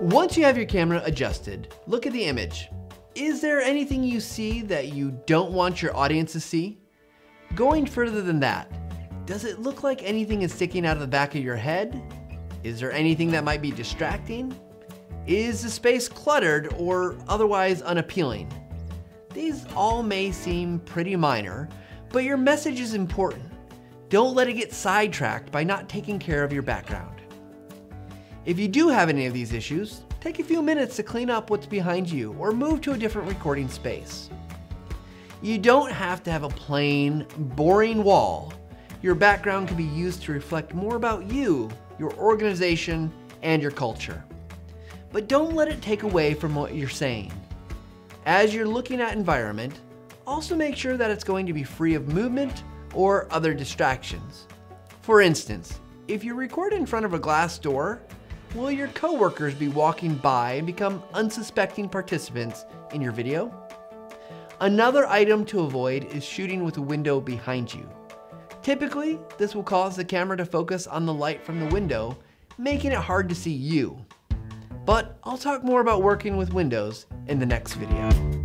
Once you have your camera adjusted, look at the image. Is there anything you see that you don't want your audience to see? Going further than that, does it look like anything is sticking out of the back of your head? Is there anything that might be distracting? Is the space cluttered or otherwise unappealing? These all may seem pretty minor, but your message is important. Don't let it get sidetracked by not taking care of your background. If you do have any of these issues, take a few minutes to clean up what's behind you or move to a different recording space. You don't have to have a plain, boring wall. Your background can be used to reflect more about you, your organization, and your culture. But don't let it take away from what you're saying. As you're looking at environment, also make sure that it's going to be free of movement or other distractions. For instance, if you record in front of a glass door, will your coworkers be walking by and become unsuspecting participants in your video? Another item to avoid is shooting with a window behind you. Typically, this will cause the camera to focus on the light from the window, making it hard to see you. But I'll talk more about working with windows in the next video.